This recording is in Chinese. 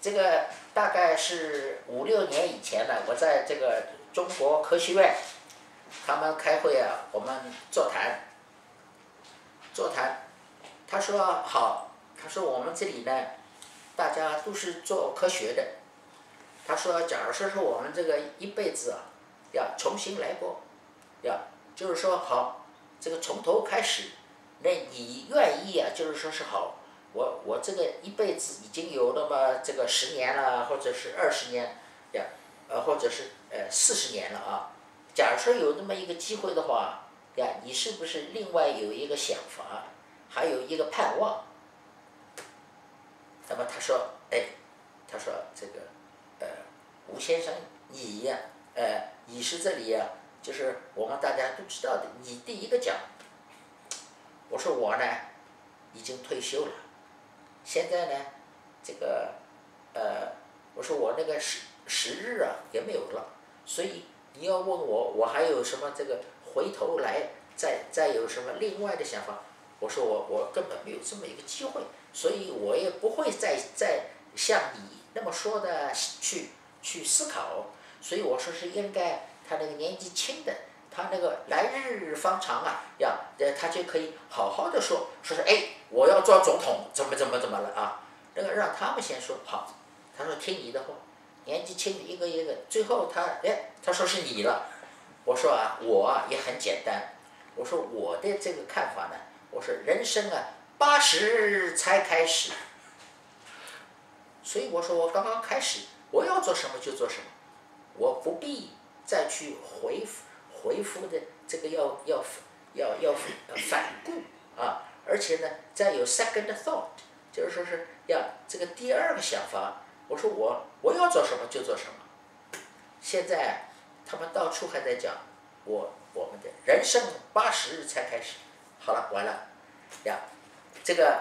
这个大概是五六年以前了，我在这个中国科学院，他们开会啊，我们座谈，座谈，他说好，他说我们这里呢，大家都是做科学的，他说假如说是我们这个一辈子啊，要重新来过，要就是说好，这个从头开始，那你愿意啊？就是说是好。我我这个一辈子已经有那么这个十年了，或者是二十年，呀，呃，或者是呃四十年了啊。假如说有那么一个机会的话，呀，你是不是另外有一个想法，还有一个盼望？那么他说，哎，他说这个，呃，吴先生，你呀，呃，你是这里呀，就是我们大家都知道的，你第一个讲。我说我呢，已经退休了。现在呢，这个，呃，我说我那个时时日啊也没有了，所以你要问我，我还有什么这个回头来再再有什么另外的想法？我说我我根本没有这么一个机会，所以我也不会再再像你那么说的去去思考，所以我说是应该他那个年纪轻的。他那个来日方长啊，要，他就可以好好的说，说是哎，我要做总统，怎么怎么怎么了啊？那个让他们先说好，他说听你的话，年纪轻的一个一个，最后他哎，他说是你了，我说啊，我啊也很简单，我说我的这个看法呢，我说人生啊八十才开始，所以我说我刚刚开始，我要做什么就做什么，我不必再去回复。回复的这个要要要要反顾啊，而且呢，再有 second thought，就是说是要这个第二个想法。我说我我要做什么就做什么。现在他们到处还在讲我我们的人生八十日才开始，好了，完了呀，这个。